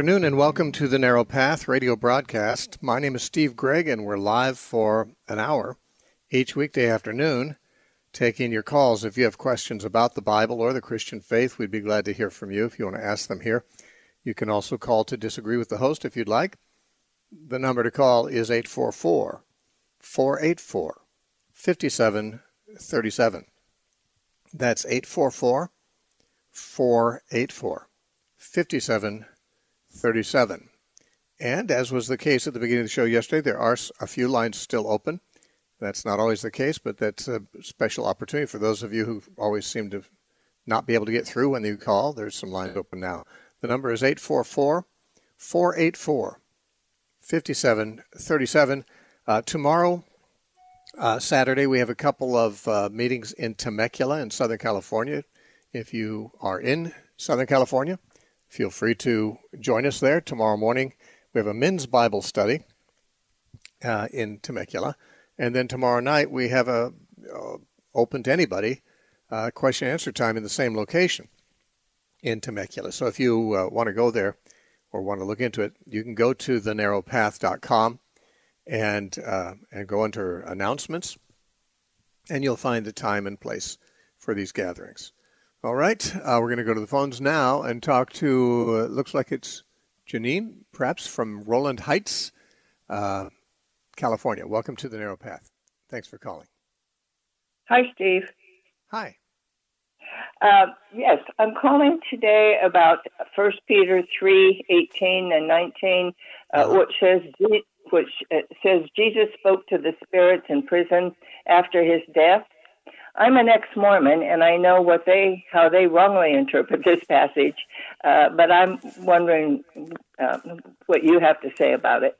Afternoon and welcome to the Narrow Path radio broadcast. My name is Steve Gregg and we're live for an hour each weekday afternoon taking your calls. If you have questions about the Bible or the Christian faith, we'd be glad to hear from you if you want to ask them here. You can also call to disagree with the host if you'd like. The number to call is 844 484 5737. That's 844 484 5737. And as was the case at the beginning of the show yesterday, there are a few lines still open. That's not always the case, but that's a special opportunity for those of you who always seem to not be able to get through when you call. There's some lines open now. The number is 844 484 5737. Uh, tomorrow, uh, Saturday, we have a couple of uh, meetings in Temecula in Southern California. If you are in Southern California, feel free to join us there tomorrow morning. We have a men's Bible study uh, in Temecula. And then tomorrow night we have a uh, open to anybody uh, question and answer time in the same location in Temecula. So if you uh, want to go there or want to look into it, you can go to thenarrowpath.com and uh, and go under announcements, and you'll find the time and place for these gatherings. All right, uh, we're going to go to the phones now and talk to. Uh, looks like it's Janine, perhaps from Rowland Heights. Uh, California. Welcome to the Narrow Path. Thanks for calling. Hi, Steve. Hi. Uh, yes, I'm calling today about 1 Peter 3 18 and 19, uh, uh-huh. which says which uh, says Jesus spoke to the spirits in prison after his death. I'm an ex-Mormon, and I know what they how they wrongly interpret this passage, uh, but I'm wondering uh, what you have to say about it.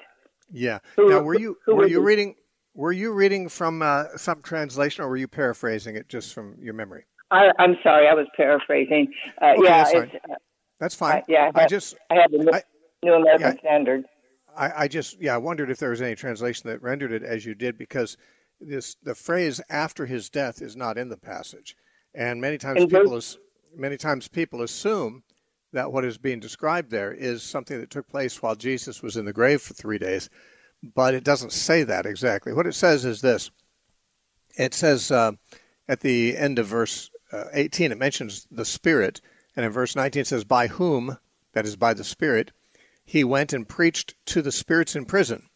Yeah. Who, now, were you were you reading were you reading from uh, some translation, or were you paraphrasing it just from your memory? I, am sorry, I was paraphrasing. Uh, okay, yeah, that's fine. Uh, that's fine. I, yeah, I, I just I had the New, I, New American yeah, Standard. I, I just yeah, I wondered if there was any translation that rendered it as you did because this the phrase after his death is not in the passage, and many times people many times people assume that what is being described there is something that took place while Jesus was in the grave for three days, but it doesn't say that exactly. What it says is this. It says uh, at the end of verse uh, 18, it mentions the Spirit, and in verse 19 it says, By whom, that is, by the Spirit, he went and preached to the spirits in prison,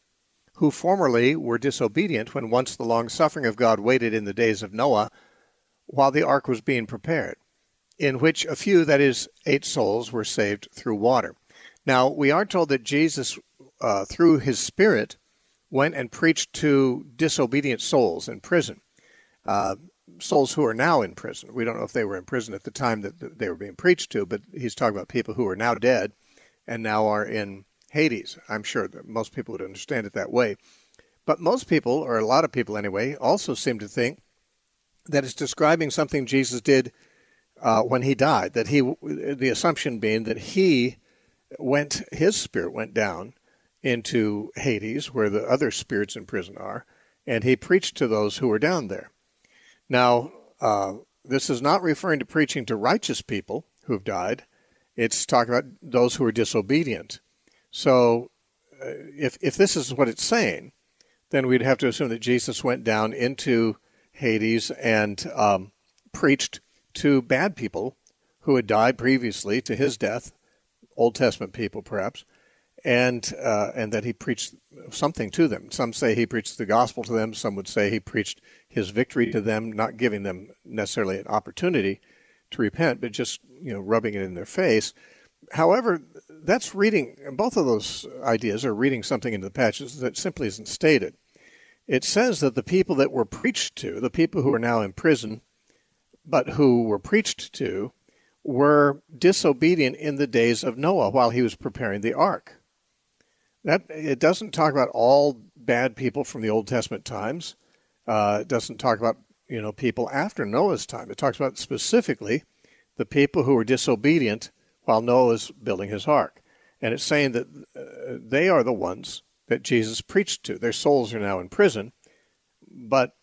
who formerly were disobedient when once the long suffering of God waited in the days of Noah while the ark was being prepared in which a few, that is, eight souls, were saved through water. Now, we are told that Jesus, uh, through his Spirit, went and preached to disobedient souls in prison, uh, souls who are now in prison. We don't know if they were in prison at the time that they were being preached to, but he's talking about people who are now dead and now are in Hades. I'm sure that most people would understand it that way. But most people, or a lot of people anyway, also seem to think that it's describing something Jesus did uh, when he died. That he, the assumption being that he went, his spirit went down into Hades, where the other spirits in prison are, and he preached to those who were down there. Now, uh, this is not referring to preaching to righteous people who have died. It's talking about those who are disobedient. So, uh, if if this is what it's saying, then we'd have to assume that Jesus went down into Hades and um, preached to bad people who had died previously to his death, Old Testament people perhaps, and uh, and that he preached something to them. Some say he preached the gospel to them. Some would say he preached his victory to them, not giving them necessarily an opportunity to repent, but just you know rubbing it in their face. However, that's reading both of those ideas are reading something into the passage that simply isn't stated. It says that the people that were preached to, the people who are now in prison, but who were preached to, were disobedient in the days of Noah while he was preparing the ark. That it doesn't talk about all bad people from the Old Testament times. Uh, it doesn't talk about you know people after Noah's time. It talks about specifically the people who were disobedient while Noah is building his ark, and it's saying that uh, they are the ones that Jesus preached to. Their souls are now in prison, but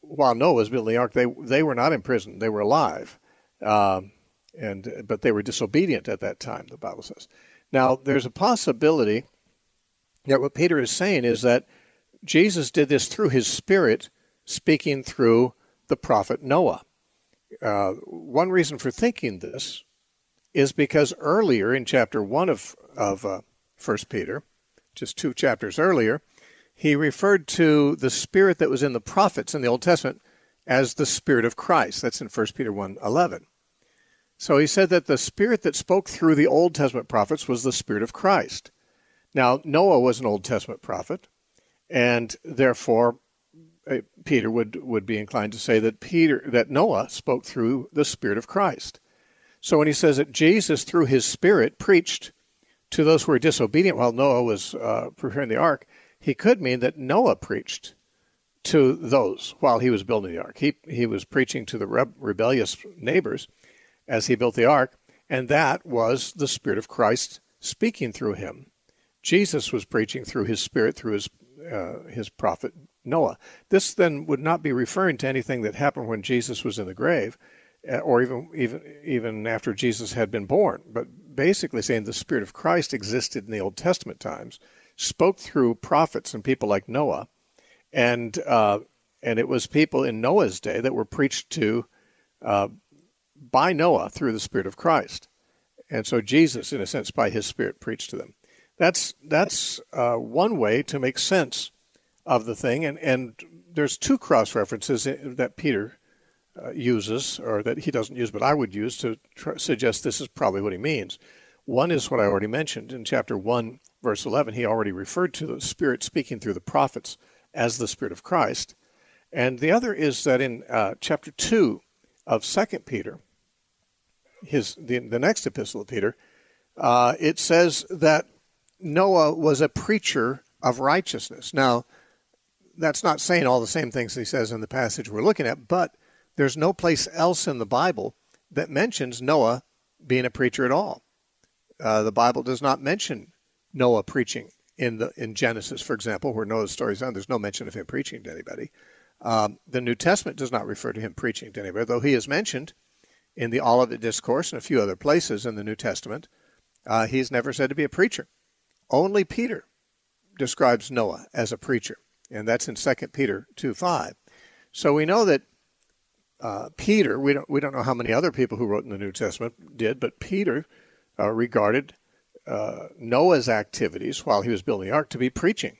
while Noah was building the ark, they they were not in prison; they were alive, um, and but they were disobedient at that time. The Bible says. Now, there's a possibility that what Peter is saying is that Jesus did this through his Spirit speaking through the prophet Noah. Uh, one reason for thinking this is because earlier in chapter 1 of, of uh, 1 Peter, just two chapters earlier, he referred to the spirit that was in the prophets in the Old Testament as the spirit of Christ. That's in 1 Peter 1 11. So he said that the spirit that spoke through the Old Testament prophets was the spirit of Christ. Now, Noah was an Old Testament prophet, and therefore uh, Peter would, would be inclined to say that Peter that Noah spoke through the spirit of Christ. So when he says that Jesus through his spirit preached to those who were disobedient while Noah was uh, preparing the ark, he could mean that Noah preached to those while he was building the ark. He, he was preaching to the re- rebellious neighbors as he built the ark, and that was the Spirit of Christ speaking through him. Jesus was preaching through his Spirit through his, uh, his prophet Noah. This then would not be referring to anything that happened when Jesus was in the grave, or even even even after Jesus had been born, but basically saying the Spirit of Christ existed in the Old Testament times, spoke through prophets and people like Noah, and uh, and it was people in Noah's day that were preached to uh, by Noah through the Spirit of Christ, and so Jesus, in a sense, by His Spirit, preached to them. That's that's uh, one way to make sense of the thing, and and there's two cross references that Peter uh, uses, or that he doesn't use, but I would use to tr- suggest this is probably what he means. One is what I already mentioned in chapter 1, verse 11. He already referred to the Spirit speaking through the prophets as the Spirit of Christ. And the other is that in uh, chapter 2 of 2 Peter, his the, the next epistle of Peter, uh, it says that Noah was a preacher of righteousness. Now, that's not saying all the same things he says in the passage we're looking at, but there's no place else in the Bible that mentions Noah being a preacher at all. Uh, the Bible does not mention Noah preaching in the in Genesis, for example, where Noah's story is on. There's no mention of him preaching to anybody. Um, the New Testament does not refer to him preaching to anybody, though he is mentioned in the Olivet Discourse and a few other places in the New Testament. Uh, he's never said to be a preacher. Only Peter describes Noah as a preacher, and that's in 2 Peter 2 5. So we know that uh, Peter, we don't we don't know how many other people who wrote in the New Testament did, but Peter uh, regarded uh, Noah's activities while he was building the ark to be preaching,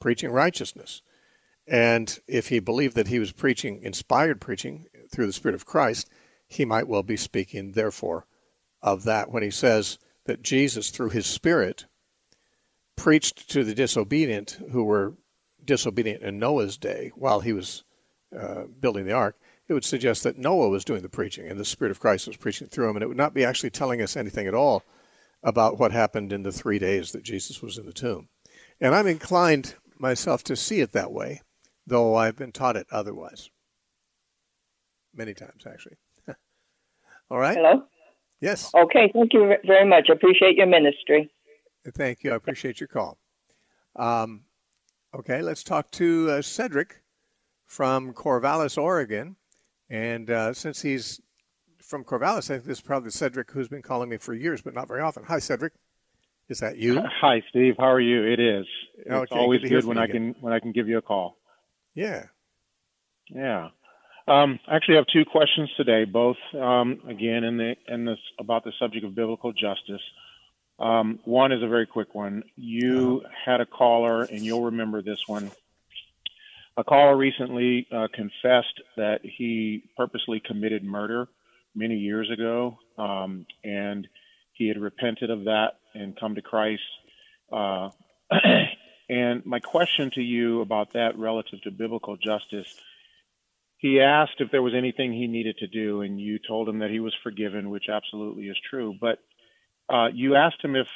preaching righteousness. And if he believed that he was preaching, inspired preaching through the Spirit of Christ, he might well be speaking, therefore, of that when he says that Jesus, through his Spirit, preached to the disobedient who were disobedient in Noah's day while he was uh, building the ark it would suggest that Noah was doing the preaching and the Spirit of Christ was preaching through him, and it would not be actually telling us anything at all about what happened in the three days that Jesus was in the tomb. And I'm inclined myself to see it that way, though I've been taught it otherwise. Many times, actually. all right? Hello? Yes. Okay, thank you very much. I appreciate your ministry. Thank you. I appreciate your call. Um, okay, let's talk to uh, Cedric from Corvallis, Oregon. And uh, since he's from Corvallis, I think this is probably Cedric who's been calling me for years, but not very often. Hi, Cedric. Is that you? Hi, Steve. How are you? It is. It's okay, always good, good when I can when I can give you a call. Yeah. Yeah. Um, I actually have two questions today, both um, again in the in this about the subject of biblical justice. Um, one is a very quick one. You uh-huh. had a caller, and you'll remember this one. A caller recently uh, confessed that he purposely committed murder many years ago, um, and he had repented of that and come to Christ. Uh, and my question to you about that relative to biblical justice, he asked if there was anything he needed to do, and you told him that he was forgiven, which absolutely is true. But uh, you asked him if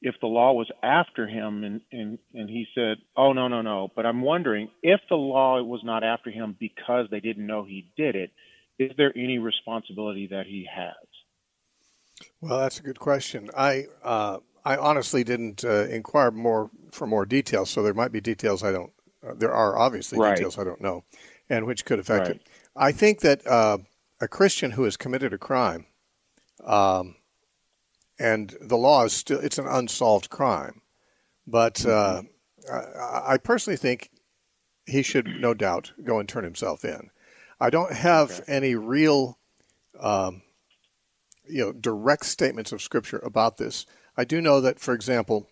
if the law was after him and, and, and he said, Oh no, no, no. But I'm wondering if the law was not after him because they didn't know he did it, is there any responsibility that he has? Well, that's a good question. I uh, I honestly didn't uh, inquire more for more details, so there might be details I don't. Uh, there are obviously right. details I don't know, and which could affect right. it. I think that uh, a Christian who has committed a crime, um, and the law is still it's an unsolved crime. But uh, I, I personally think he should, no doubt, go and turn himself in. I don't have okay. any real, um, you know, direct statements of Scripture about this. I do know that, for example,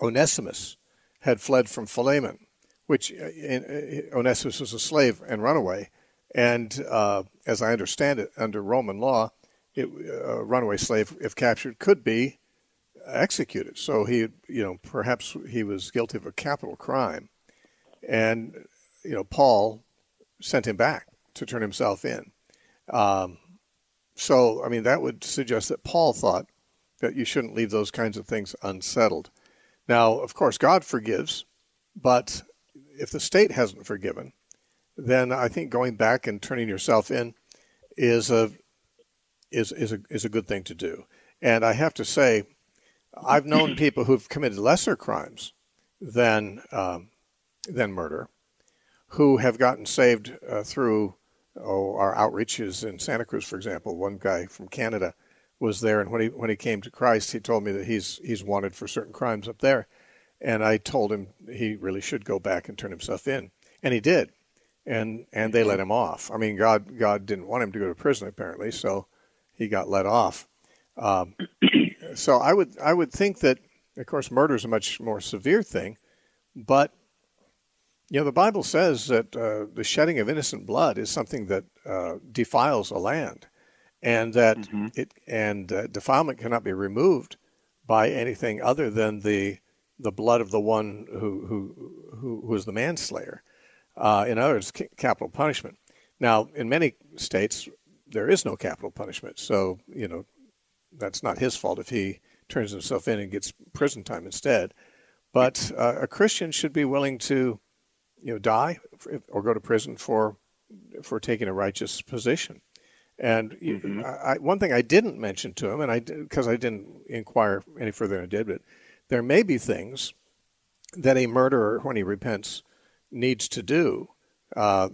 Onesimus had fled from Philemon, which uh, in, uh, Onesimus was a slave and runaway, and uh, as I understand it, under Roman law, it, a runaway slave, if captured, could be executed. So he, you know, perhaps he was guilty of a capital crime, and you know, Paul sent him back to turn himself in. Um, so, I mean, that would suggest that Paul thought that you shouldn't leave those kinds of things unsettled. Now, of course, God forgives, but if the state hasn't forgiven, then I think going back and turning yourself in is a is is a is a good thing to do. And I have to say, I've known people who've committed lesser crimes than um, than murder, who have gotten saved uh, through oh, our outreaches in Santa Cruz, for example. One guy from Canada was there, and when he when he came to Christ, he told me that he's he's wanted for certain crimes up there, and I told him he really should go back and turn himself in, and he did, and and they let him off. I mean, God God didn't want him to go to prison apparently, so he got let off. Um, so I would I would think that of course murder is a much more severe thing, but you know the Bible says that uh, the shedding of innocent blood is something that uh, defiles a land, and that mm-hmm. it and uh, defilement cannot be removed by anything other than the the blood of the one who who who, who is the manslayer. Uh, in other words, capital punishment. Now, in many states, there is no capital punishment, so you know that's not his fault if he turns himself in and gets prison time instead. But uh, a Christian should be willing to, you know, die or go to prison for for taking a righteous position. And mm-hmm. I, one thing I didn't mention to him, and I because I didn't inquire any further than I did, but there may be things that a murderer, when he repents, needs to do, uh,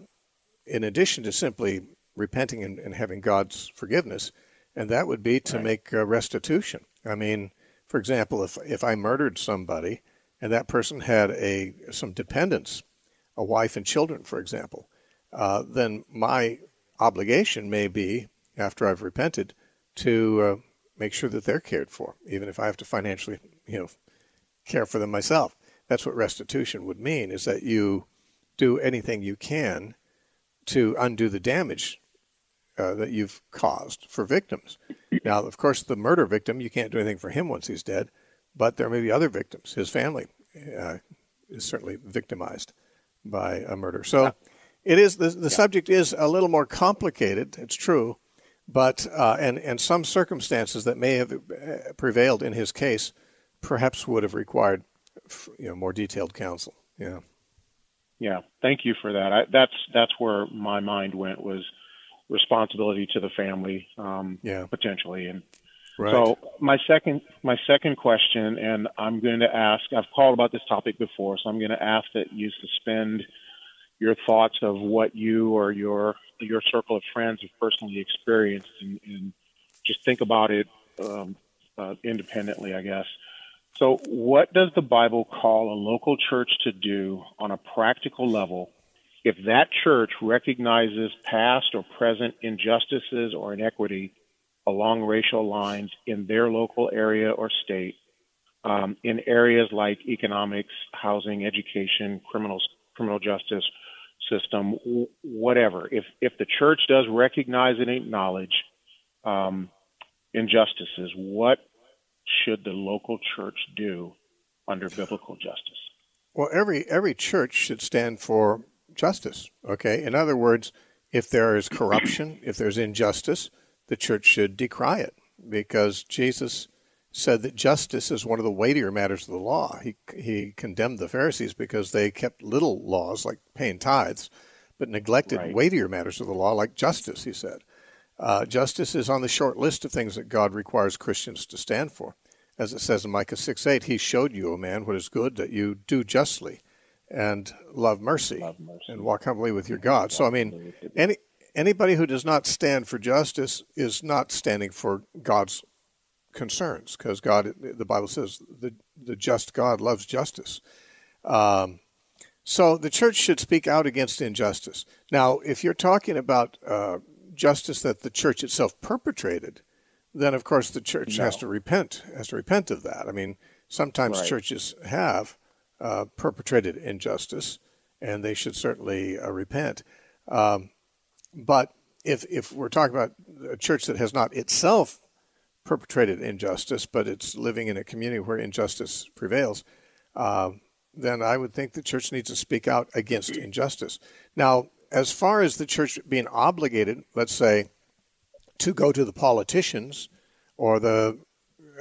in addition to simply repenting and, and having God's forgiveness and that would be to right. make restitution. I mean, for example, if if I murdered somebody and that person had a some dependents, a wife and children, for example, uh, then my obligation may be after I've repented to uh, make sure that they're cared for, even if I have to financially, you know, care for them myself. That's what restitution would mean: is that you do anything you can to undo the damage uh, that you've caused for victims. Now, of course, the murder victim, you can't do anything for him once he's dead, but there may be other victims. His family uh, is certainly victimized by a murder. So it is the, the yeah. subject is a little more complicated. It's true, but uh, and and some circumstances that may have uh, prevailed in his case perhaps would have required you know more detailed counsel. Yeah. Yeah, thank you for that. I, that's that's where my mind went was responsibility to the family, um, yeah. potentially. And right. so my second my second question, and I'm going to ask. I've called about this topic before, so I'm going to ask that you suspend your thoughts of what you or your your circle of friends have personally experienced, and, and just think about it um, uh, independently, I guess. So, what does the Bible call a local church to do on a practical level if that church recognizes past or present injustices or inequity along racial lines in their local area or state, um, in areas like economics, housing, education, criminal criminal justice system, whatever. If if the church does recognize and acknowledge um, injustices, what should the local church do under biblical justice? Well, every every church should stand for justice. Okay? In other words, if there is corruption, if there's injustice, the church should decry it because Jesus said that justice is one of the weightier matters of the law. He, he condemned the Pharisees because they kept little laws like paying tithes, but neglected right. weightier matters of the law like justice, he said. Uh, justice is on the short list of things that God requires Christians to stand for. As it says in Micah 6 8, He showed you, O man, what is good, that you do justly and love mercy, love mercy. and walk humbly with your God. So I mean, any anybody who does not stand for justice is not standing for God's concerns because God, the Bible says, the the just God loves justice. Um, so the church should speak out against injustice. Now, if you're talking about uh, justice that the church itself perpetrated, then of course the church no. has to repent, has to repent of that. I mean, sometimes right. churches have uh, perpetrated injustice, and they should certainly uh, repent. Um, but if if we're talking about a church that has not itself perpetrated injustice, but it's living in a community where injustice prevails, um, then I would think the church needs to speak out against injustice. Now, as far as the church being obligated, let's say, to go to the politicians or the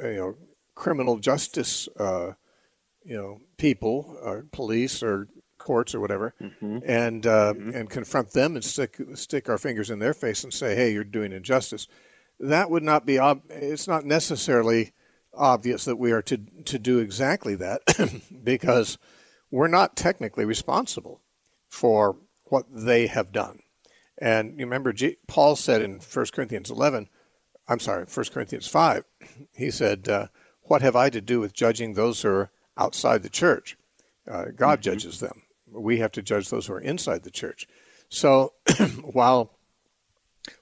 you know criminal justice uh, you know people or police or courts or whatever mm-hmm. and uh, mm-hmm. and confront them and stick stick our fingers in their face and say hey you're doing injustice that would not be ob- it's not necessarily obvious that we are to to do exactly that because we're not technically responsible for what they have done. And you remember G- Paul said in 1 Corinthians 11, I'm sorry, 1 Corinthians 5, he said, uh, What have I to do with judging those who are outside the church? Uh, God mm-hmm. judges them. We have to judge those who are inside the church. So while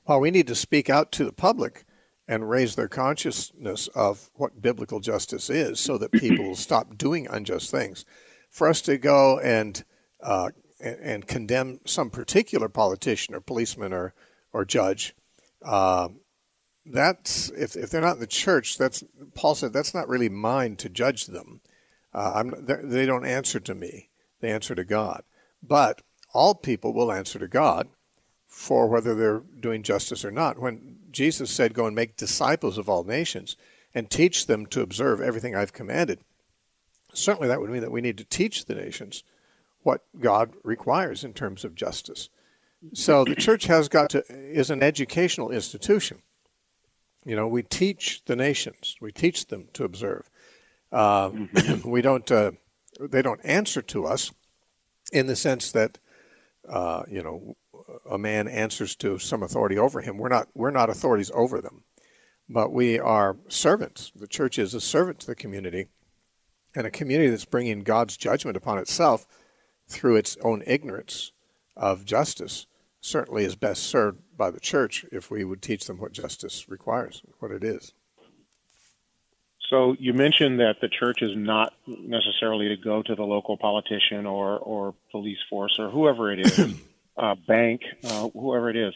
while we need to speak out to the public and raise their consciousness of what biblical justice is so that people will stop doing unjust things, for us to go and, uh, and, and condemn some particular politician or policeman or or judge, uh, that's if if they're not in the church, that's Paul said that's not really mine to judge them. Uh, they don't answer to me; they answer to God. But all people will answer to God for whether they're doing justice or not. When Jesus said, "Go and make disciples of all nations." and teach them to observe everything I've commanded certainly that would mean that we need to teach the nations what God requires in terms of justice. So the church has got to is an educational institution. You know, we teach the nations, we teach them to observe. Uh, mm-hmm. we don't. Uh, they don't answer to us in the sense that uh, you know a man answers to some authority over him. We're not. We're not authorities over them, but we are servants. The church is a servant to the community, and a community that's bringing God's judgment upon itself through its own ignorance of justice certainly is best served by the church if we would teach them what justice requires, what it is. So you mentioned that the church is not necessarily to go to the local politician or, or police force or whoever it is, uh, bank, uh, whoever it is.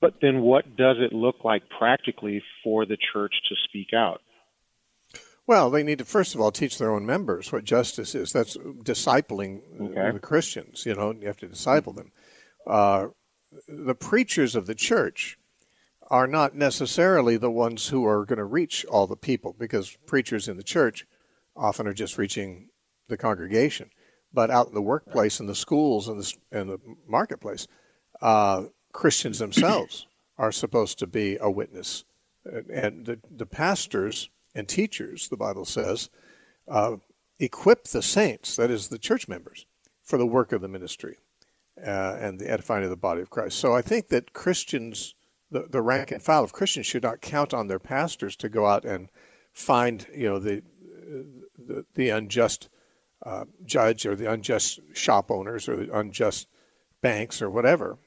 But then what does it look like practically for the church to speak out? Well, they need to first of all teach their own members what justice is. That's discipling okay. the Christians. You know, you have to disciple them. Uh, the preachers of the church are not necessarily the ones who are going to reach all the people, because preachers in the church often are just reaching the congregation. But out in the workplace and the schools and the, and the marketplace, uh, Christians themselves are supposed to be a witness. And the, the pastors and teachers, the Bible says, uh, equip the saints, that is, the church members, for the work of the ministry uh, and the edifying of the body of Christ. So I think that Christians, the, the rank and file of Christians, should not count on their pastors to go out and find, you know, the the, the unjust uh, judge or the unjust shop owners or the unjust banks or whatever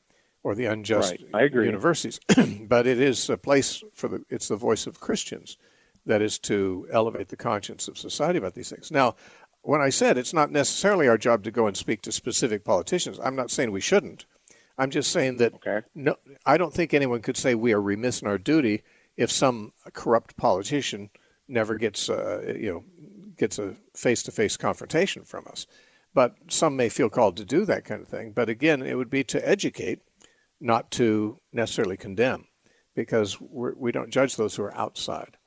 or the unjust right. universities. but it is a place for the it's the voice of Christians that is to elevate the conscience of society about these things. Now, when I said it's not necessarily our job to go and speak to specific politicians, I'm not saying we shouldn't. I'm just saying that okay. no, I don't think anyone could say we are remiss in our duty if some corrupt politician never gets, uh, you know, gets a face-to-face confrontation from us. But some may feel called to do that kind of thing. But again, it would be to educate, not to necessarily condemn, because we're, we do not judge those who are outside.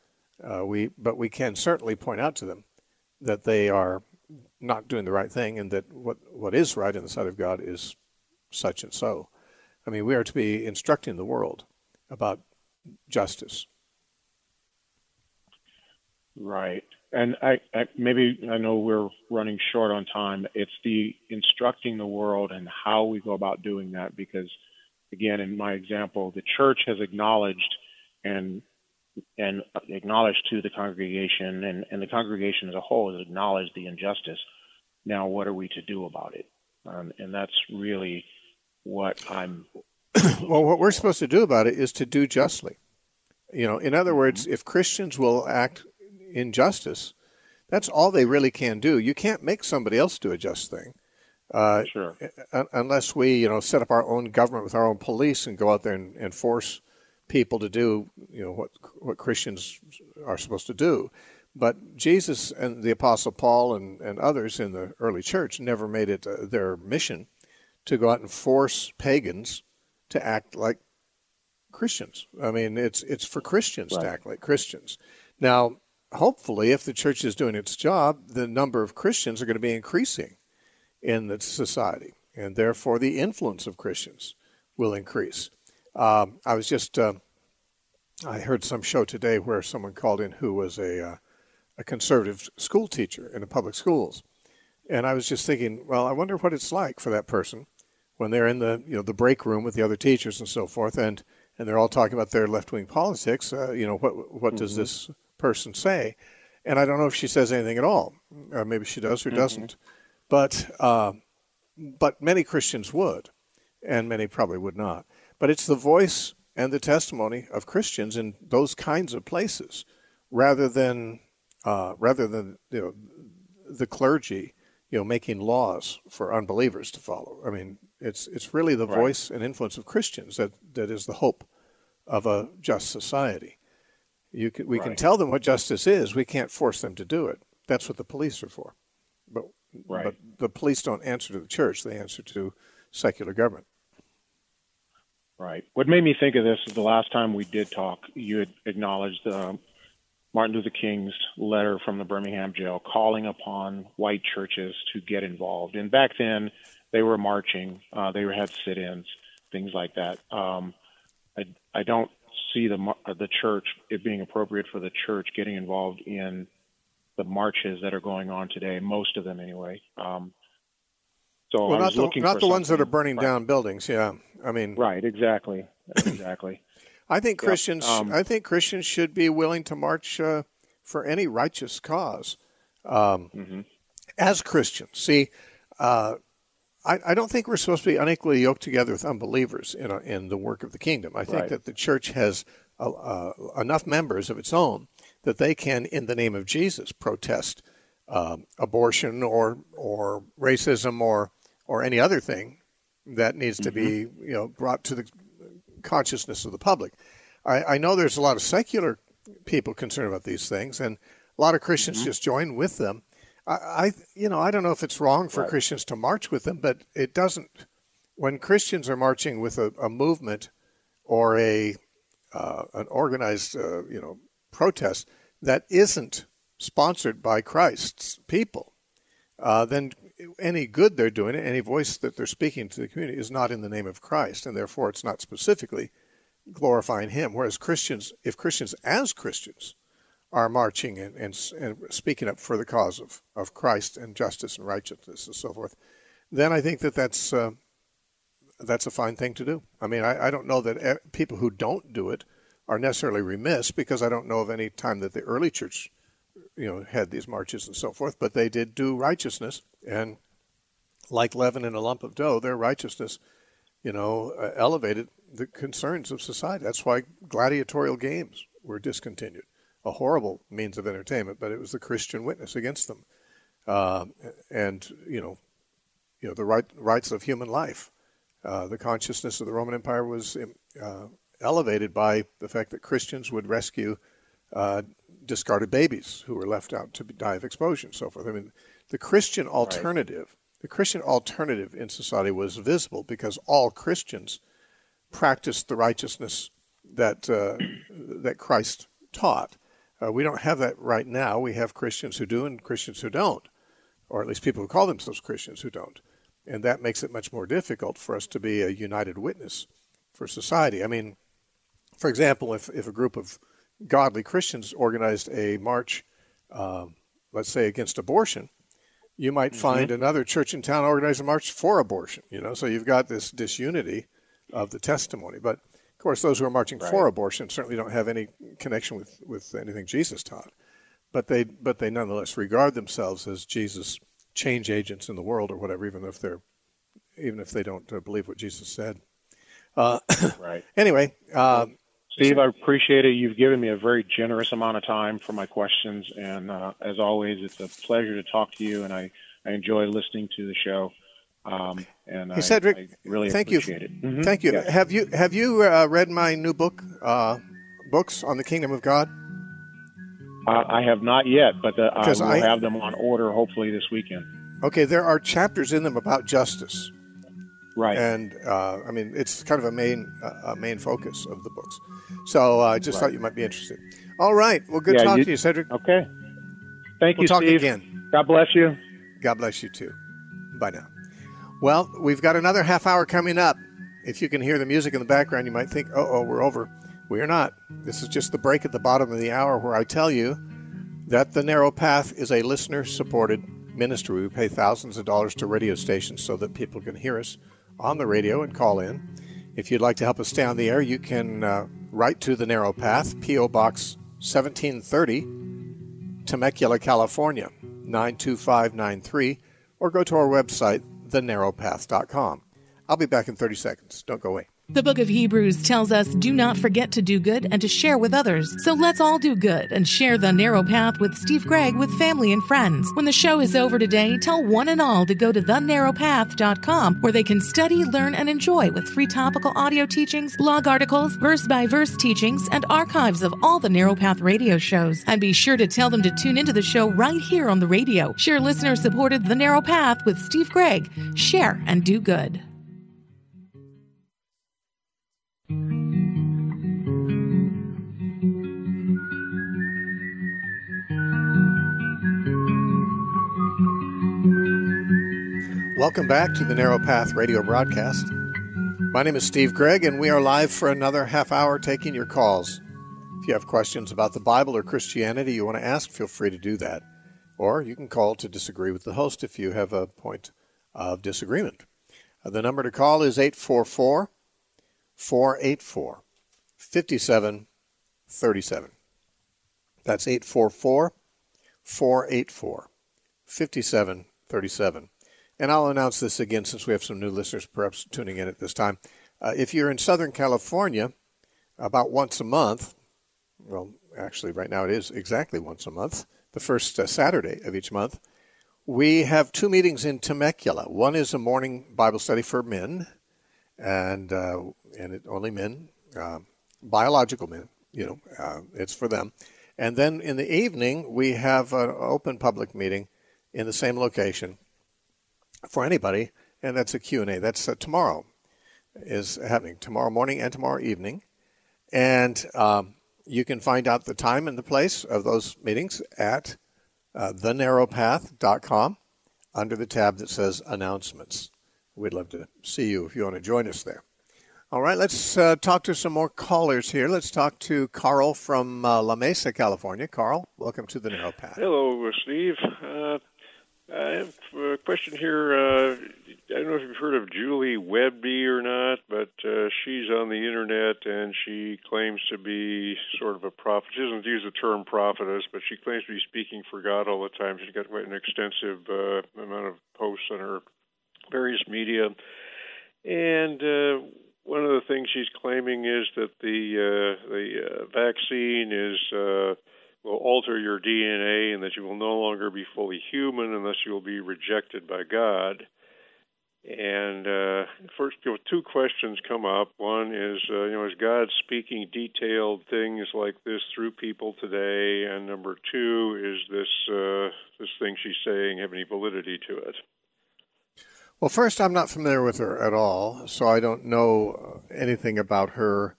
Uh, we, but we can certainly point out to them that they are not doing the right thing and that what, what is right in the sight of God is such and so. I mean, we are to be instructing the world about justice. Right. And I, I, maybe I know we're running short on time. It's the instructing the world and how we go about doing that because, again, in my example, the church has acknowledged and and acknowledged to the congregation, and, and the congregation as a whole has acknowledged the injustice. Now, what are we to do about it? Um, and that's really what I'm. well, what we're supposed to do about it is to do justly. You know, in other mm-hmm. words, if Christians will act in justice, that's all they really can do. You can't make somebody else do a just thing. Uh, sure. Unless we, you know, set up our own government with our own police and go out there and, and force people to do, you know, what what Christians are supposed to do. But Jesus and the Apostle Paul and, and others in the early church never made it uh, their mission to go out and force pagans to act like Christians. I mean, it's it's for Christians right. to act like Christians. Now, hopefully, if the church is doing its job, the number of Christians are going to be increasing in the society, and therefore the influence of Christians will increase. Um, I was just uh, I heard some show today where someone called in who was a uh, a conservative school teacher in the public schools. And I was just thinking, well, I wonder what it's like for that person when they're in the you know the break room with the other teachers and so forth, and and they're all talking about their left wing politics. Uh, you know, what what mm-hmm. does this person say? And I don't know if she says anything at all, or maybe she does or mm-hmm. doesn't. But uh, but many Christians would, and many probably would not. But it's the voice and the testimony of Christians in those kinds of places, rather than uh, rather than you know the clergy, you know, making laws for unbelievers to follow. I mean, it's it's really the right. voice and influence of Christians that, that is the hope of a just society. You can, we right. can tell them what justice is. We can't force them to do it. That's what the police are for. But right. but the police don't answer to the church. They answer to secular government. Right. What made me think of this is the last time we did talk, you had acknowledged um, Martin Luther King's letter from the Birmingham jail calling upon white churches to get involved. And back then, they were marching, uh, they had sit-ins, things like that. Um, I, I don't see the the church it being appropriate for the church getting involved in the marches that are going on today. Most of them, anyway. Um, so well, not the, not the ones that are burning right. down buildings. Yeah, I mean, right, exactly, exactly. I think Christians. Um, I think Christians should be willing to march uh, for any righteous cause. Um, mm-hmm. As Christians, see, uh, I, I, don't think we're supposed to be unequally yoked together with unbelievers in a, in the work of the kingdom. I think right. that the church has uh, enough members of its own that they can, in the name of Jesus, protest um, abortion or or racism or or any other thing that needs to mm-hmm. be you know brought to the consciousness of the public. I, I, know there's a lot of secular people concerned about these things, and a lot of Christians mm-hmm. just join with them. I, I, you know, I don't know if it's wrong for right. Christians to march with them, but it doesn't. When Christians are marching with a, a movement or a uh, an organized, uh, you know, protest that isn't sponsored by Christ's people, uh, then any good they're doing, any voice that they're speaking to the community is not in the name of Christ, and therefore it's not specifically glorifying Him. Whereas Christians, if Christians as Christians are marching and, and, and speaking up for the cause of, of Christ and justice and righteousness and so forth, then I think that that's uh, that's a fine thing to do. I mean, I, I don't know that people who don't do it are necessarily remiss because I don't know of any time that the early church you know had these marches and so forth, but they did do righteousness, and like leaven in a lump of dough, their righteousness, you know, elevated the concerns of society. That's why gladiatorial games were discontinued. A horrible means of entertainment, but it was the Christian witness against them, uh, and you know, you know the right, rights of human life. Uh, the consciousness of the Roman Empire was uh, elevated by the fact that Christians would rescue uh, discarded babies who were left out to die of exposure and so forth. I mean, the Christian alternative, right. the Christian alternative in society was visible because all Christians practiced the righteousness that uh, that Christ taught. Uh, we don't have that right now. We have Christians who do and Christians who don't, or at least people who call themselves Christians who don't, and that makes it much more difficult for us to be a united witness for society. I mean, for example, if if a group of godly Christians organized a march, uh, let's say against abortion, you might mm-hmm. find another church in town organize a march for abortion. You know, so you've got this disunity of the testimony. But Of course, those who are marching right. for abortion certainly don't have any connection with, with anything Jesus taught, but they but they nonetheless regard themselves as Jesus change agents in the world or whatever, even if they're even if they don't uh, believe what Jesus said. Uh, right. Anyway, uh, Steve, I appreciate it. You've given me a very generous amount of time for my questions, and uh, as always, it's a pleasure to talk to you, and I, I enjoy listening to the show. Um, and hey, Cedric, I really thank appreciate you. it. Mm-hmm. Thank you. Have you have you uh, read my new book, uh, books on the Kingdom of God? Uh, I have not yet, but uh, I will I, have them on order hopefully this weekend. Okay, there are chapters in them about justice. Right. And uh, I mean, it's kind of a main uh, a main focus of the books. So uh, I just right. thought you might be interested. All right. Well, good yeah, talking to you, Cedric. Okay. Thank we'll you, talk Steve. again. God bless you. God bless you too. Bye now. Well, we've got another half hour coming up. If you can hear the music in the background, you might think, oh, oh, we're over. We are not. This is just the break at the bottom of the hour where I tell you that The Narrow Path is a listener supported ministry. We pay thousands of dollars to radio stations so that people can hear us on the radio and call in. If you'd like to help us stay on the air, you can uh, write to The Narrow Path, P.O. Box 1730, Temecula, California 92593, or go to our website, thenarrowpath.com. I'll be back in 30 seconds. Don't go away. The book of Hebrews tells us do not forget to do good and to share with others. So let's all do good and share the narrow path with Steve Gregg with family and friends. When the show is over today, tell one and all to go to thenarrowpath.com where they can study, learn, and enjoy with free topical audio teachings, blog articles, verse by verse teachings, and archives of all the Narrow Path radio shows. And be sure to tell them to tune into the show right here on the radio. Share listener supported The Narrow Path with Steve Gregg. Share and do good. Welcome back to the Narrow Path radio broadcast. My name is Steve Gregg, and we are live for another half hour taking your calls. If you have questions about the Bible or Christianity you want to ask, feel free to do that. Or you can call to disagree with the host if you have a point of disagreement. Uh, the number to call is 844 484 5737. That's 844 484 5737. And I'll announce this again since we have some new listeners perhaps tuning in at this time. Uh, if you're in Southern California, about once a month, well, actually, right now it is exactly once a month, the first uh, Saturday of each month, we have two meetings in Temecula. One is a morning Bible study for men, and uh, and it, only men, uh, biological men. You know, uh, it's for them. And then in the evening, we have an open public meeting in the same location for anybody, and that's a Q&A. That's uh, tomorrow is happening, tomorrow morning and tomorrow evening. And um, you can find out the time and the place of those meetings at uh, thenarrowpath.com under the tab that says announcements. We'd love to see you if you want to join us there. All right, let's uh, talk to some more callers here. Let's talk to Carl from uh, La Mesa, California. Carl, welcome to the Narrow Path. Hello, Steve. Uh, I have a question here. Uh, I don't know if you've heard of Julie Whedbee or not, but uh, she's on the internet and she claims to be sort of a prophet. She doesn't use the term prophetess, but she claims to be speaking for God all the time. She's got quite an extensive uh, amount of posts on her various media. And uh, one of the things she's claiming is that the uh, the uh, vaccine is uh, will alter your DNA and that you will no longer be fully human unless you will be rejected by God. And uh, first, you know, two questions come up. One is, uh, you know, is God speaking detailed things like this through people today? And number two, is this uh, this thing she's saying have any validity to it? Well, first, I'm not familiar with her at all, so I don't know anything about her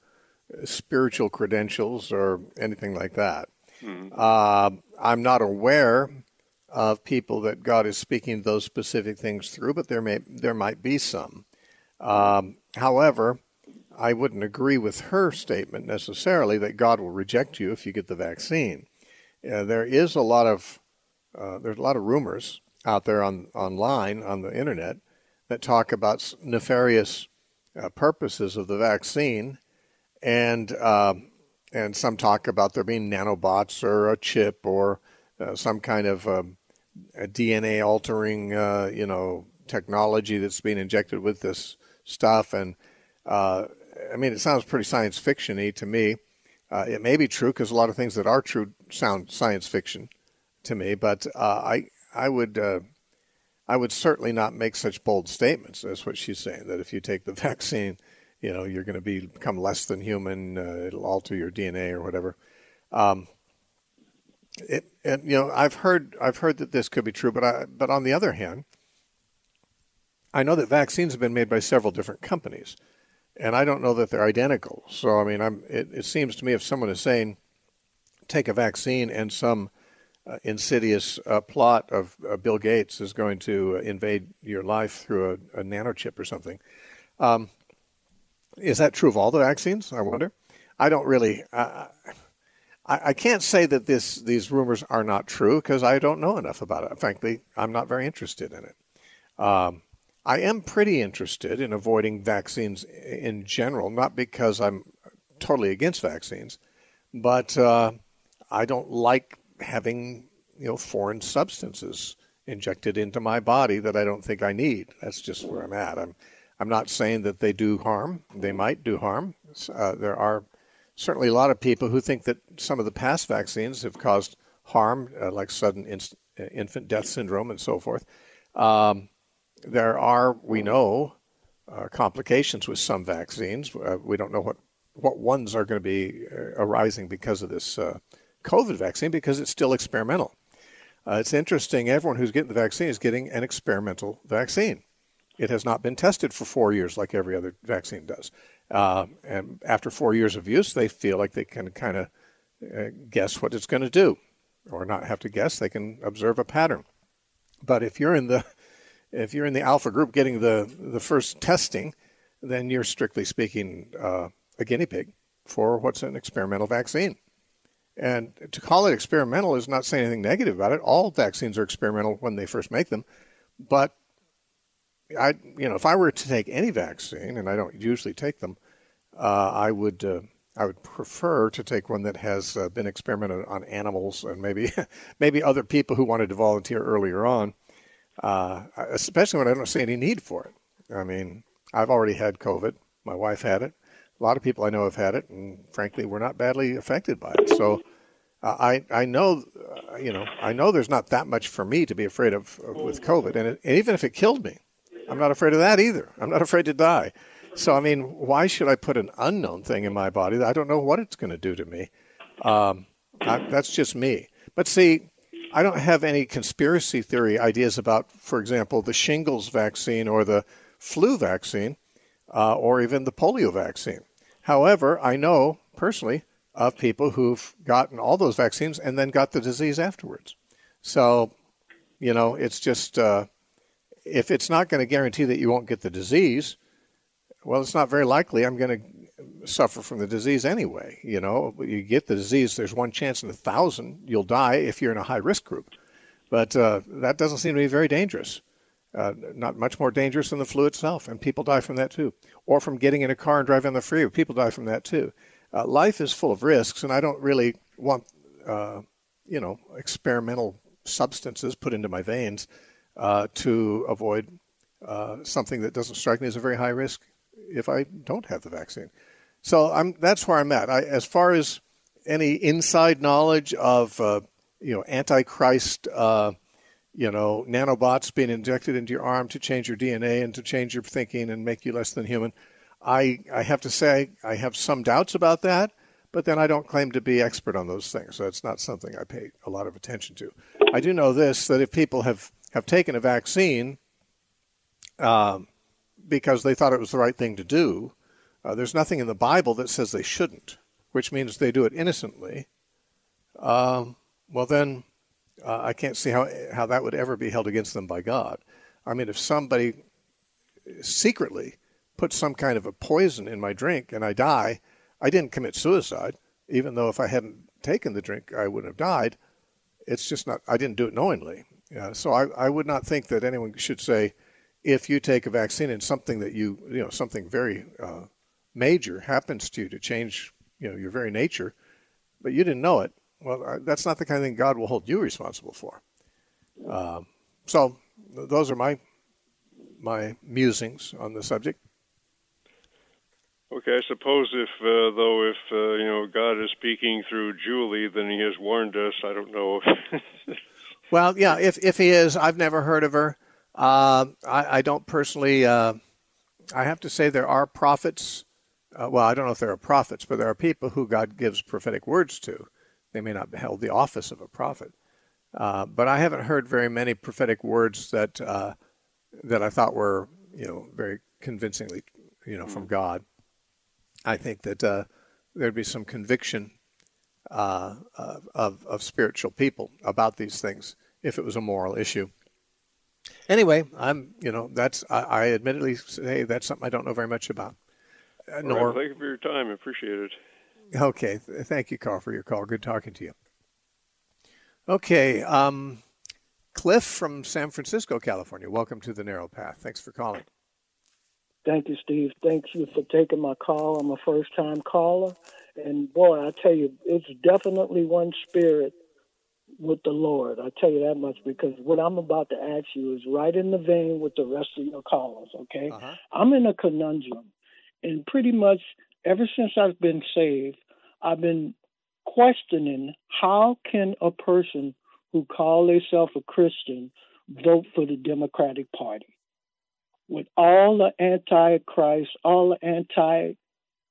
spiritual credentials or anything like that. Mm-hmm. Uh, I'm not aware of people that God is speaking those specific things through, but there may there might be some. Um, however, I wouldn't agree with her statement necessarily that God will reject you if you get the vaccine. Uh, there is a lot of uh, there's a lot of rumors out there on online on the internet that talk about nefarious uh, purposes of the vaccine and uh, and some talk about there being nanobots or a chip or uh, some kind of um, DNA altering, uh, you know, technology that's being injected with this stuff. And uh, I mean, it sounds pretty science fictiony to me. Uh, it may be true because a lot of things that are true sound science fiction to me. But uh, I I would uh, I would certainly not make such bold statements. That's what she's saying. That if you take the vaccine, you know, you're going to be, become less than human. Uh, it'll alter your DNA or whatever. Um, it, and you know, I've heard I've heard that this could be true, but I, but on the other hand, I know that vaccines have been made by several different companies, and I don't know that they're identical. So I mean, I'm, it, it seems to me if someone is saying take a vaccine and some uh, insidious uh, plot of uh, Bill Gates is going to invade your life through a, a nanochip or something. Um, is that true of all the vaccines? I wonder. I don't really. I, I can't say that this these rumors are not true because I don't know enough about it. Frankly, I'm not very interested in it. Um, I am pretty interested in avoiding vaccines in general, not because I'm totally against vaccines, but uh, I don't like having you know foreign substances injected into my body that I don't think I need. That's just where I'm at. I'm I'm not saying that they do harm. They might do harm. Uh, there are certainly a lot of people who think that some of the past vaccines have caused harm, uh, like sudden uh, infant death syndrome and so forth. Um, there are, we know, uh, complications with some vaccines. Uh, we don't know what, what ones are going to be uh, arising because of this COVID vaccine because it's still experimental. it's interesting, everyone who's getting the vaccine is getting an experimental vaccine. It has not been tested for four years like every other vaccine does. Uh, and after four years of use, they feel like they can kind of uh, guess what it's going to do, or not have to guess. They can observe a pattern. But if you're in the if you're in the alpha group getting the the first testing, then you're strictly speaking uh, a guinea pig for what's an experimental vaccine. And to call it experimental is not saying anything negative about it. All vaccines are experimental when they first make them, but I, you know, if I were to take any vaccine, and I don't usually take them, uh, I would, uh, I would prefer to take one that has uh, been experimented on animals and maybe, maybe other people who wanted to volunteer earlier on, uh, especially when I don't see any need for it. I mean, I've already had COVID. My wife had it. A lot of people I know have had it, and frankly, we're not badly affected by it. So. I I know, uh, you know, I know there's not that much for me to be afraid of, of with COVID, and, it, and even if it killed me, I'm not afraid of that either. I'm not afraid to die. So, I mean, why should I put an unknown thing in my body that I don't know what it's going to do to me? Um, I, that's just me. But see, I don't have any conspiracy theory ideas about, for example, the shingles vaccine or the flu vaccine uh, or even the polio vaccine. However, I know personally of people who've gotten all those vaccines and then got the disease afterwards. So, you know, it's just. Uh, if it's not going to guarantee that you won't get the disease, well, it's not very likely I'm going to suffer from the disease anyway. You know, you get the disease, there's one chance in a thousand you'll die if you're in a high risk group. But uh, that doesn't seem to be very dangerous. Uh, not much more dangerous than the flu itself, and people die from that too. Or from getting in a car and driving on the freeway, people die from that too. Uh, life is full of risks, and I don't really want, uh, you know, experimental substances put into my veins uh, to avoid uh, something that doesn't strike me as a very high risk if I don't have the vaccine. So I'm, that's where I'm at. I, as far as any inside knowledge of uh, you know antichrist uh, you know nanobots being injected into your arm to change your DNA and to change your thinking and make you less than human, I I have to say I have some doubts about that. But then I don't claim to be expert on those things, so it's not something I pay a lot of attention to. I do know this: that if people have have taken a vaccine um, because they thought it was the right thing to do. Uh, there's nothing in the Bible that says they shouldn't, which means they do it innocently. Um, well, then uh, I can't see how how that would ever be held against them by God. I mean, if somebody secretly puts some kind of a poison in my drink and I die, I didn't commit suicide, even though if I hadn't taken the drink, I wouldn't have died. It's just not, I didn't do it knowingly. So I, I would not think that anyone should say, if you take a vaccine and something that you, you know, something very uh, major happens to you to change, you know, your very nature, but you didn't know it, well, that's not the kind of thing God will hold you responsible for. Um, so those are my my musings on the subject. Okay, I suppose if uh, though if uh, you know God is speaking through Julie, then He has warned us. I don't know. well, yeah, if if He is, I've never heard of her. Uh, I, I, don't personally. Uh, I have to say there are prophets. Uh, well, I don't know if there are prophets, but there are people who God gives prophetic words to. They may not hold the office of a prophet, uh, but I haven't heard very many prophetic words that that I thought were you know very convincingly you know from hmm. God. I think that uh, there'd be some conviction uh, of, of spiritual people about these things if it was a moral issue. Anyway, I'm, you know, that's, I, I admittedly say that's something I don't know very much about. Uh, nor, right, thank you for your time. I appreciate it. Okay. Thank you, Carl, for your call. Good talking to you. Okay. Um, Cliff from San Francisco, California. Welcome to the Narrow Path. Thanks for calling. Thank you, Steve. Thank you for taking my call. I'm a first time caller. And boy, I tell you, it's definitely one spirit with the Lord. I tell you that much because what I'm about to ask you is right in the vein with the rest of your callers, okay? Uh-huh. I'm in a conundrum. And pretty much ever since I've been saved, I've been questioning how can a person who call themselves a Christian vote for the Democratic Party? with all the anti-Christ, all the anti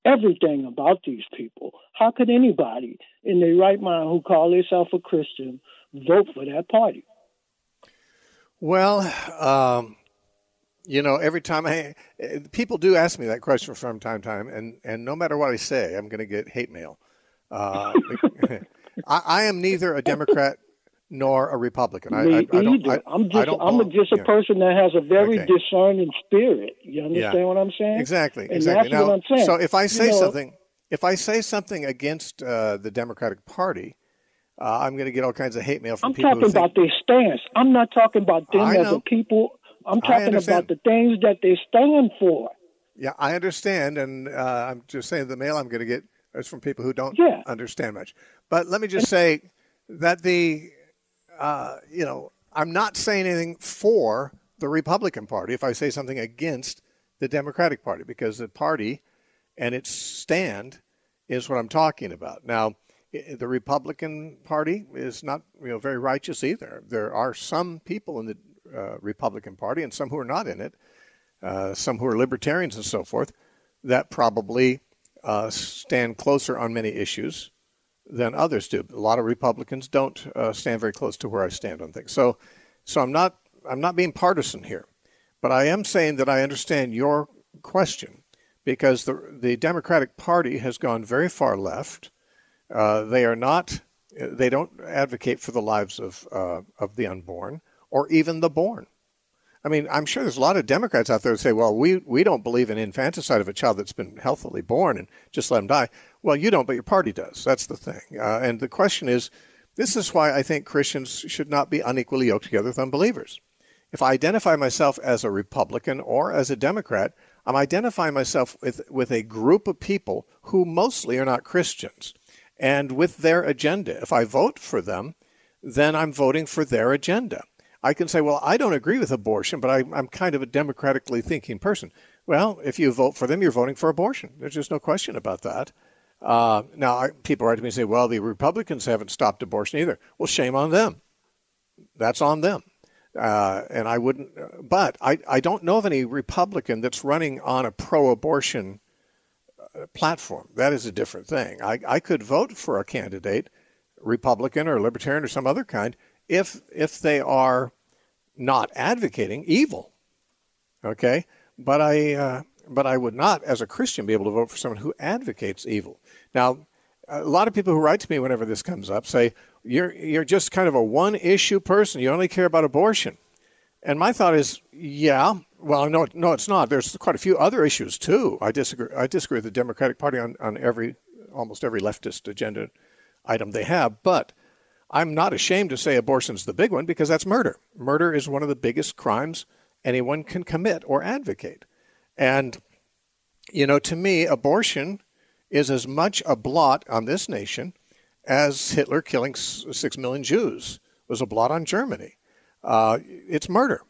everything about these people. How could anybody in their right mind who call themselves a Christian vote for that party? Well, um, you know, every time I people do ask me that question from time to time, and and no matter what I say, I'm going to get hate mail. Uh, I, I am neither a Democrat nor a Republican. I, I, I don't, I, am just I'm just a yeah. person that has a very okay. discerning spirit. You understand yeah. what I'm saying? Exactly. And exactly. That's now, what I'm saying. So if I say you know, something, if I say something against uh, the Democratic Party, uh, I'm going to get all kinds of hate mail from I'm people. I'm talking about their stance. I'm not talking about them as a people. I'm talking about the things that they stand for. Yeah, I understand, and uh, I'm just saying the mail I'm going to get is from people who don't yeah. understand much. But let me just say that the uh, you know, I'm not saying anything for the Republican Party if I say something against the Democratic Party because the party and its stand is what I'm talking about. Now, the Republican Party is not you know very righteous either. There are some people in the uh, Republican Party and some who are not in it, uh, some who are libertarians and so forth, that probably uh, stand closer on many issues than others do. A lot of Republicans don't uh, stand very close to where I stand on things. So, so I'm not I'm not being partisan here, but I am saying that I understand your question because the the Democratic Party has gone very far left. Uh, they are not they don't advocate for the lives of uh, of the unborn or even the born. I mean, I'm sure there's a lot of Democrats out there who say, well, we, we don't believe in infanticide of a child that's been healthily born and just let him die. Well, you don't, but your party does. That's the thing. Uh, and the question is this is why I think Christians should not be unequally yoked together with unbelievers. If I identify myself as a Republican or as a Democrat, I'm identifying myself with, with a group of people who mostly are not Christians and with their agenda. If I vote for them, then I'm voting for their agenda. I can say, well, I don't agree with abortion, but I, am kind of a democratically thinking person. Well, if you vote for them, you're voting for abortion. There's just no question about that. Uh, now, people write to me and say, well, the Republicans haven't stopped abortion either. Well, shame on them. That's on them. Uh, and I wouldn't, but I, I don't know of any Republican that's running on a pro abortion uh, platform. That is a different thing. I, I could vote for a candidate, Republican or Libertarian or some other kind, if if they are not advocating evil. Okay, but I uh, but I would not, as a Christian, be able to vote for someone who advocates evil. Now, a lot of people who write to me whenever this comes up say you're you're just kind of a one issue person. You only care about abortion. And my thought is, yeah, well, no, no, it's not. There's quite a few other issues too. I disagree. I disagree with the Democratic Party on, on every, almost every leftist agenda item they have. But I'm not ashamed to say abortion's the big one because that's murder. Murder is one of the biggest crimes anyone can commit or advocate. And you know, to me, abortion is as much a blot on this nation as Hitler killing six million Jews was a blot on Germany. Uh, it's murder,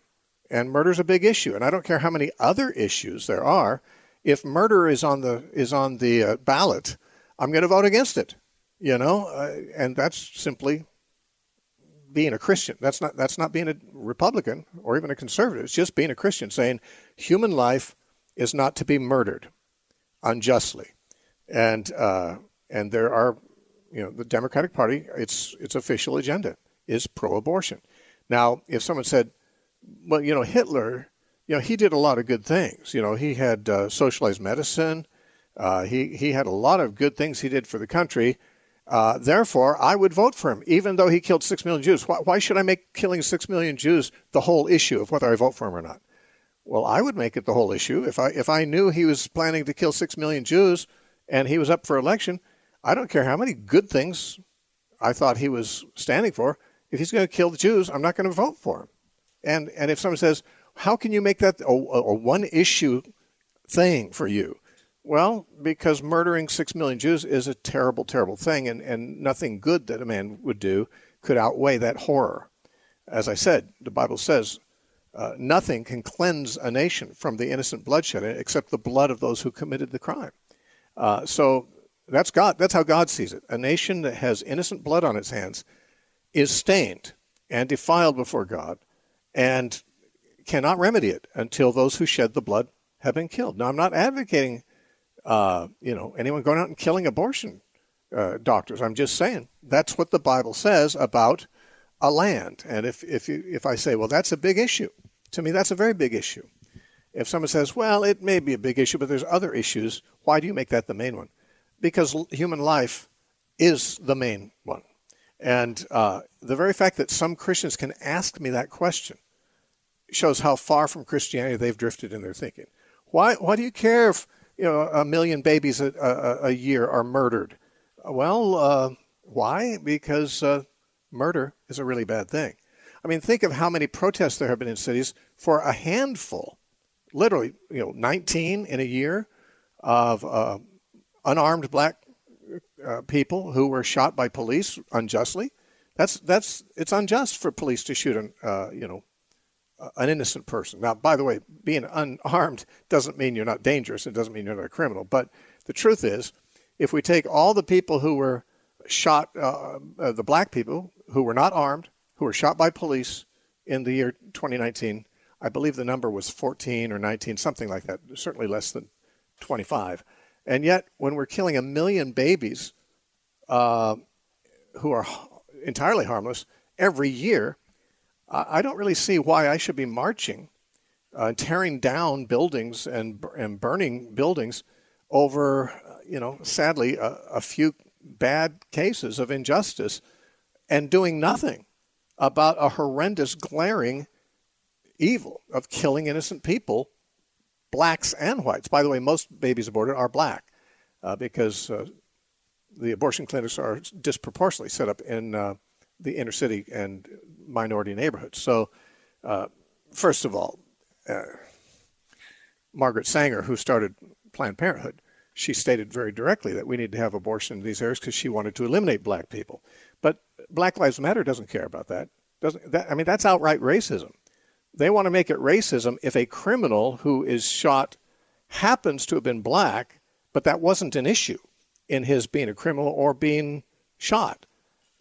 and murder is a big issue. And I don't care how many other issues there are. If murder is on the is on the uh, ballot, I'm going to vote against it. You know, uh, and that's simply being a Christian. That's not that's not being a Republican or even a conservative. It's just being a Christian, saying human life is not to be murdered unjustly, and uh, and there are, you know, the Democratic Party. Its its official agenda is pro-abortion. Now, if someone said, well, you know, Hitler, you know, he did a lot of good things. You know, he had uh, socialized medicine. Uh, he he had a lot of good things he did for the country. Uh, therefore, I would vote for him, even though he killed six million Jews. Why, why, should I make killing six million Jews the whole issue of whether I vote for him or not? Well, I would make it the whole issue if I if I knew he was planning to kill six million Jews and he was up for election. I don't care how many good things I thought he was standing for. If he's going to kill the Jews, I'm not going to vote for him. And and if someone says, "How can you make that a, a one issue thing for you?" Well, because murdering six million Jews is a terrible, terrible thing, and, and nothing good that a man would do could outweigh that horror. As I said, the Bible says uh, nothing can cleanse a nation from the innocent bloodshed except the blood of those who committed the crime. Uh, so that's God. That's how God sees it. A nation that has innocent blood on its hands is stained and defiled before God, and cannot remedy it until those who shed the blood have been killed. Now, I'm not advocating, uh, you know, anyone going out and killing abortion uh, doctors. I'm just saying that's what the Bible says about a land. And if if you, if I say, well, that's a big issue, to me, that's a very big issue. If someone says, well, it may be a big issue, but there's other issues, why do you make that the main one? Because human life is the main one. And uh, the very fact that some Christians can ask me that question shows how far from Christianity they've drifted in their thinking. Why, why do you care if you know a million babies a, a, a year are murdered? Well, uh, why? Because uh, murder is a really bad thing. I mean, think of how many protests there have been in cities for a handful, literally, you know, 19 in a year of uh, unarmed black uh, people who were shot by police unjustly. That's that's it's unjust for police to shoot an uh, you know an innocent person. Now, by the way, being unarmed doesn't mean you're not dangerous. It doesn't mean you're not a criminal. But the truth is, if we take all the people who were shot, uh, uh, the black people who were not armed, who were shot by police in the year 2019. I believe the number was 14 or 19, something like that, certainly less than 25. And yet, when we're killing a million babies uh, who are entirely harmless every year, I don't really see why I should be marching, uh, tearing down buildings and, and burning buildings over, you know, sadly, a, a few bad cases of injustice and doing nothing about a horrendous, glaring evil of killing innocent people, blacks and whites. By the way, most babies aborted are black uh, because uh, the abortion clinics are disproportionately set up in uh, the inner city and minority neighborhoods. So, uh, first of all, uh, Margaret Sanger, who started Planned Parenthood, she stated very directly that we need to have abortion in these areas because she wanted to eliminate black people. But Black Lives Matter doesn't care about that. Doesn't that? I mean, that's outright racism. They want to make it racism if a criminal who is shot happens to have been black, but that wasn't an issue in his being a criminal or being shot.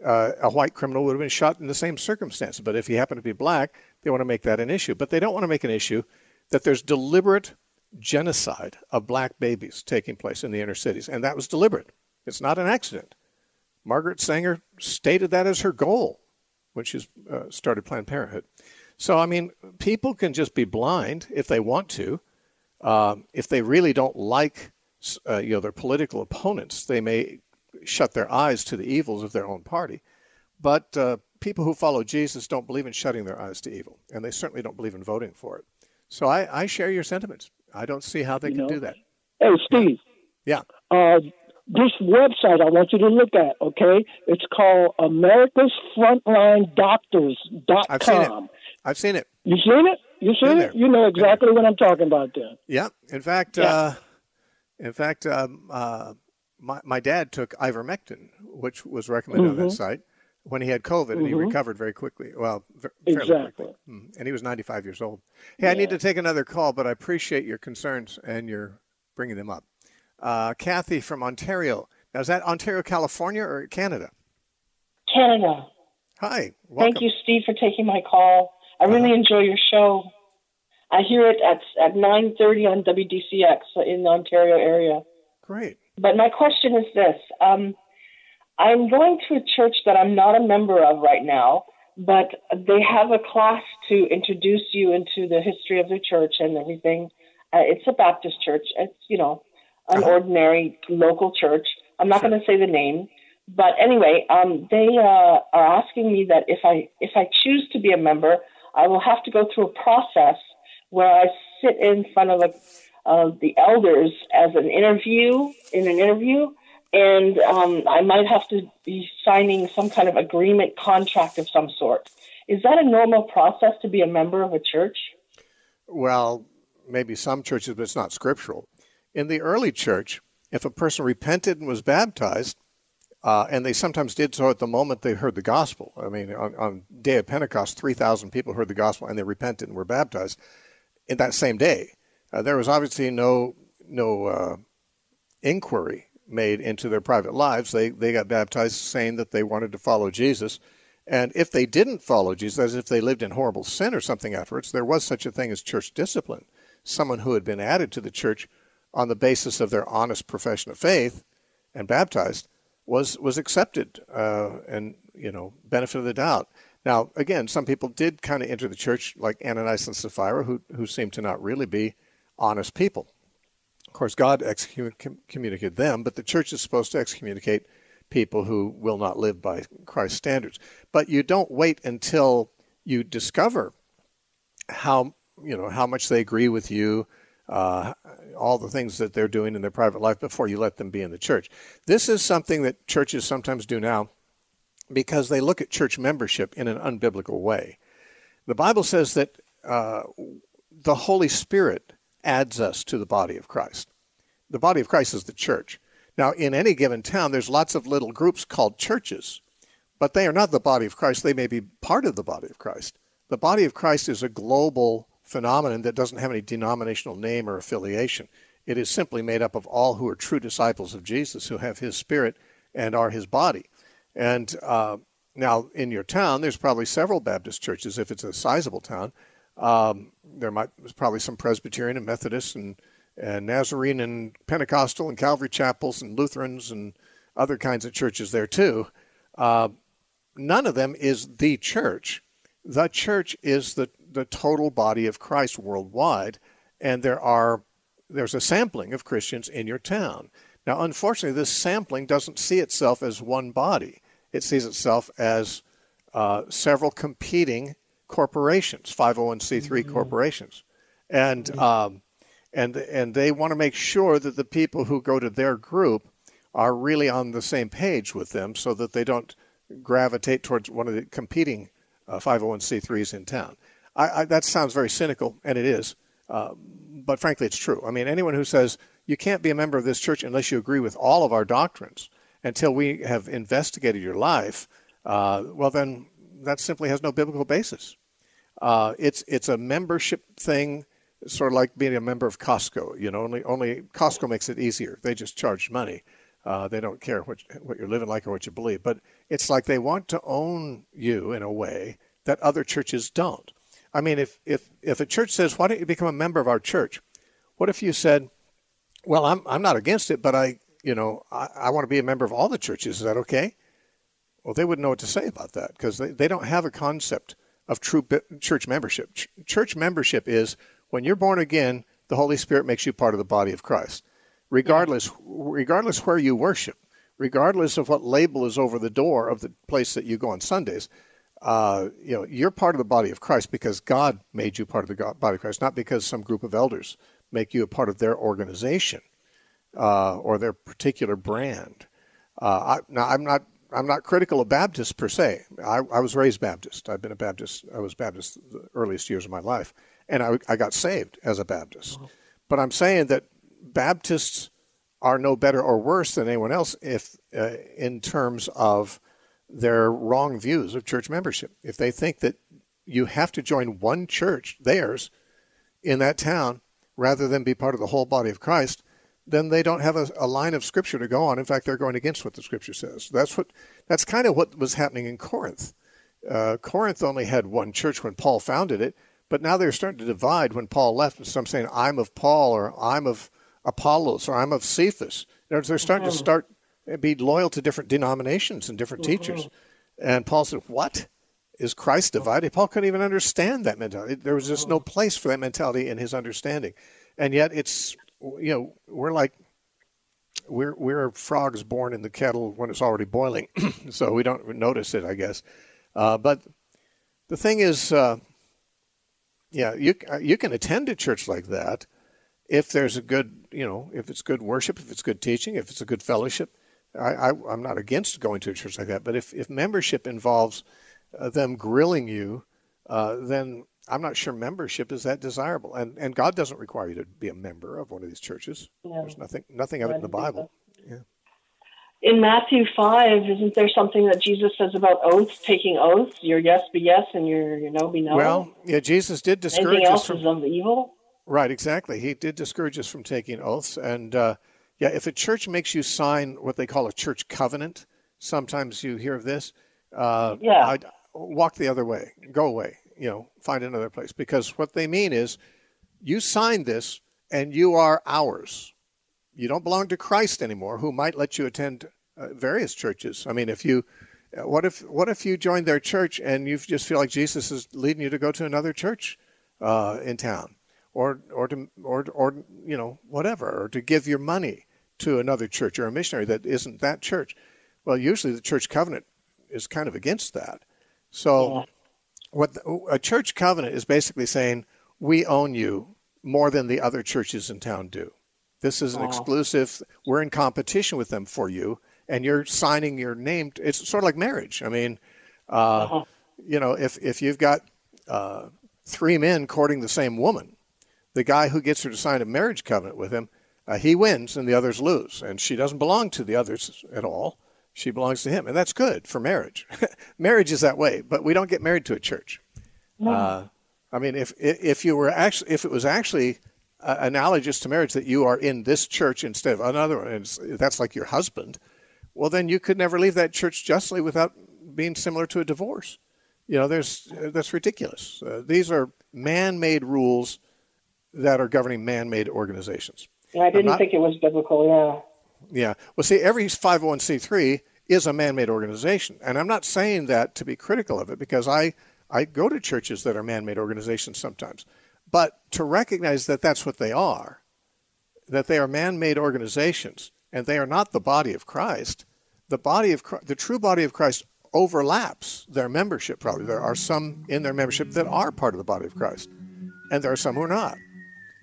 Uh, a white criminal would have been shot in the same circumstances, but if he happened to be black, they want to make that an issue. But they don't want to make an issue that there's deliberate genocide of black babies taking place in the inner cities, and that was deliberate. It's not an accident. Margaret Sanger stated that as her goal when she uh, started Planned Parenthood. So, I mean, people can just be blind if they want to. Uh, if they really don't like, uh, you know, their political opponents, they may shut their eyes to the evils of their own party. But uh, people who follow Jesus don't believe in shutting their eyes to evil, and they certainly don't believe in voting for it. So I, I share your sentiments. I don't see how they you can know, do that. Hey, Steve. Yeah. Uh, this website I want you to look at, okay? It's called America's Frontline Doctors.com. I've seen it. I've seen it. You seen it? You seen it? You know exactly what I'm talking about then. Yeah. In fact, yeah. Uh, In fact, um, uh, my, my dad took ivermectin, which was recommended mm-hmm. on that mm-hmm. site when he had COVID, mm-hmm. and he mm-hmm. recovered very quickly. Well, fairly exactly. quickly. Mm, and he was 95 years old. Hey, yeah. I need to take another call, but I appreciate your concerns and your bringing them up. Uh, Kathy from Ontario. Now, is that Ontario, California, or Canada? Canada. Hi. Welcome. Thank you, Steve, for taking my call. I really uh-huh. enjoy your show. I hear it at at 9:30 on WDCX in the Ontario area. Great. But my question is this: um, I'm going to a church that I'm not a member of right now, but they have a class to introduce you into the history of the church and everything. Uh, it's a Baptist church. It's you know an uh-huh. ordinary local church. I'm not sure. going to say the name, but anyway, um, they uh, are asking me that if I if I choose to be a member, I will have to go through a process where I sit in front of a, uh, the elders as an interview in an interview, and um, I might have to be signing some kind of agreement contract of some sort. Is that a normal process to be a member of a church? Well, maybe some churches, but it's not scriptural. In the early church, if a person repented and was baptized, uh, and they sometimes did so at the moment they heard the gospel. I mean, on, on day of Pentecost, 3,000 people heard the gospel and they repented and were baptized in that same day. Uh, there was obviously no no uh, inquiry made into their private lives. They they got baptized saying that they wanted to follow Jesus, and if they didn't follow Jesus, as if they lived in horrible sin or something afterwards, there was such a thing as church discipline. Someone who had been added to the church on the basis of their honest profession of faith and baptized was was accepted uh, and you know benefit of the doubt. Now, again, some people did kind of enter the church, like Ananias and Sapphira, who, who seemed to not really be honest people. Of course, God excommunicated them, but the church is supposed to excommunicate people who will not live by Christ's standards. But you don't wait until you discover how you know how much they agree with you, uh, all the things that they're doing in their private life before you let them be in the church. This is something that churches sometimes do now because they look at church membership in an unbiblical way. The Bible says that uh, the Holy Spirit adds us to the body of Christ. The body of Christ is the church. Now, in any given town, there's lots of little groups called churches, but they are not the body of Christ. They may be part of the body of Christ. The body of Christ is a global phenomenon that doesn't have any denominational name or affiliation. It is simply made up of all who are true disciples of Jesus, who have his spirit and are his body. And uh, now in your town, there's probably several Baptist churches if it's a sizable town. Um, there might there's probably some Presbyterian and Methodist and, and Nazarene and Pentecostal and Calvary chapels and Lutherans and other kinds of churches there too. Uh, none of them is the church. The church is the, the total body of Christ worldwide, and there are there's a sampling of Christians in your town. Now, unfortunately, this sampling doesn't see itself as one body it sees itself as uh, several competing corporations, 501c3 mm-hmm. corporations, and mm-hmm. um, and and they want to make sure that the people who go to their group are really on the same page with them, so that they don't gravitate towards one of the competing uh, 501c3s in town. I, I, that sounds very cynical, and it is, uh, but frankly, it's true. I mean, anyone who says you can't be a member of this church unless you agree with all of our doctrines until we have investigated your life, uh, well, then that simply has no biblical basis. Uh, it's it's a membership thing, sort of like being a member of Costco. You know, only only Costco makes it easier. They just charge money. Uh, they don't care what what you're living like or what you believe. But it's like they want to own you in a way that other churches don't. I mean, if if if a church says, "Why don't you become a member of our church?" What if you said, "Well, I'm I'm not against it, but I you know, I, I want to be a member of all the churches. Is that okay? Well, they wouldn't know what to say about that because they, they don't have a concept of true church membership. Ch- church membership is when you're born again, the Holy Spirit makes you part of the body of Christ, regardless regardless where you worship, regardless of what label is over the door of the place that you go on Sundays. Uh, you know, you're part of the body of Christ because God made you part of the body of Christ, not because some group of elders make you a part of their organization uh, or their particular brand. Uh, I, now, I'm not I'm not critical of Baptists per se. I, I, was raised Baptist. I've been a Baptist. I was Baptist the earliest years of my life, and I, I got saved as a Baptist. But I'm saying that Baptists are no better or worse than anyone else if uh, in terms of their wrong views of church membership. If they think that you have to join one church, theirs, in that town, rather than be part of the whole body of Christ, then they don't have a, a, line of scripture to go on. In fact, they're going against what the scripture says. That's what that's kind of what was happening in Corinth. Uh, Corinth only had one church when Paul founded it, but now they're starting to divide when Paul left. Some saying I'm of Paul or I'm of Apollos or I'm of Cephas. They're starting to mm-hmm. start be loyal to different denominations and different mm-hmm. teachers. And Paul said, "What is Christ divided?" Paul couldn't even understand that mentality. There was just no place for that mentality in his understanding, and yet it's you know we're like we're we're frogs born in the kettle when it's already boiling, so we don't notice it, I guess. Uh, but the thing is, uh, yeah, you you can attend a church like that if there's a good, you know, if it's good worship, if it's good teaching, if it's a good fellowship. I, I am not against going to a church like that, but if if membership involves uh, them grilling you, uh, then I'm not sure membership is that desirable. And and God doesn't require you to be a member of one of these churches. There's nothing nothing of it in the Bible. Yeah. In Matthew five, isn't there something that Jesus says about oaths, taking oaths? Your yes be yes, and your your no be no. Well, yeah, Jesus did discourage Anything else us from is of evil. Right, exactly. He did discourage us from taking oaths, and uh, yeah, if a church makes you sign what they call a church covenant, sometimes you hear of this. Uh, yeah. I'd walk the other way. Go away. You know, find another place because what they mean is, you signed this and you are ours. You don't belong to Christ anymore, who might let you attend uh, various churches. I mean, if you, uh, what if what if you join their church and you just feel like Jesus is leading you to go to another church uh, in town? or or to or or you know whatever, or to give your money to another church or a missionary that isn't that church. Well, usually the church covenant is kind of against that. So. What the, a church covenant is basically saying, we own you more than the other churches in town do. This is an exclusive. We're in competition with them for you, and you're signing your name. It's sort of like marriage. I mean, uh, uh-huh. you know, if if you've got uh, three men courting the same woman, the guy who gets her to sign a marriage covenant with him, uh, he wins and the others lose. And she doesn't belong to the others at all. She belongs to him. And that's good for marriage. marriage is that way, but we don't get married to a church. No. Uh, I mean, if, if you were actually, if it was actually uh, analogous to marriage that you are in this church instead of another one, and that's like your husband, well, then you could never leave that church justly without being similar to a divorce. You know, there's uh, that's ridiculous. Uh, these are man-made rules that are governing man-made organizations. Yeah, I didn't not, think it was biblical. Yeah. Yeah. Well, see, every 501c3 is a man-made organization, and I'm not saying that to be critical of it because I I go to churches that are man-made organizations sometimes, but to recognize that that's what they are, that they are man-made organizations, and they are not the body of Christ. The body of Christ, the true body of Christ overlaps their membership. Probably there are some in their membership that are part of the body of Christ, and there are some who are not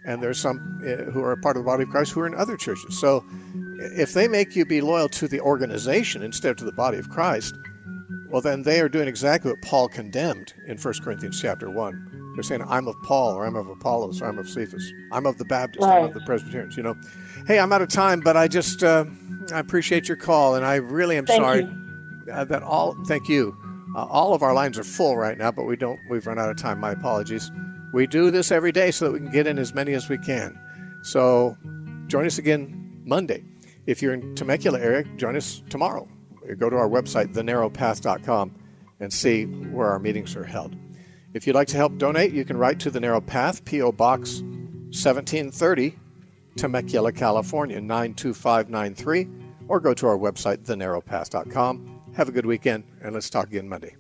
and there's some uh, who are a part of the body of Christ who are in other churches. So if they make you be loyal to the organization instead of to the body of Christ, well, then they are doing exactly what Paul condemned in 1 Corinthians chapter 1. They're saying, I'm of Paul, or I'm of Apollos, or I'm of Cephas. I'm of the Baptists, right. I'm of the Presbyterians, you know. Hey, I'm out of time, but I just, uh, I appreciate your call, and I really am thank sorry uh, that all, thank you. Uh, all of our lines are full right now, but we don't, we've run out of time. My apologies. We do this every day so that we can get in as many as we can. So join us again Monday. If you're in Temecula area, join us tomorrow. Go to our website, thenarrowpath.com, and see where our meetings are held. If you'd like to help donate, you can write to The Narrow Path, P.O. Box 1730, Temecula, California 92593, or go to our website, thenarrowpath.com. Have a good weekend, and let's talk again Monday.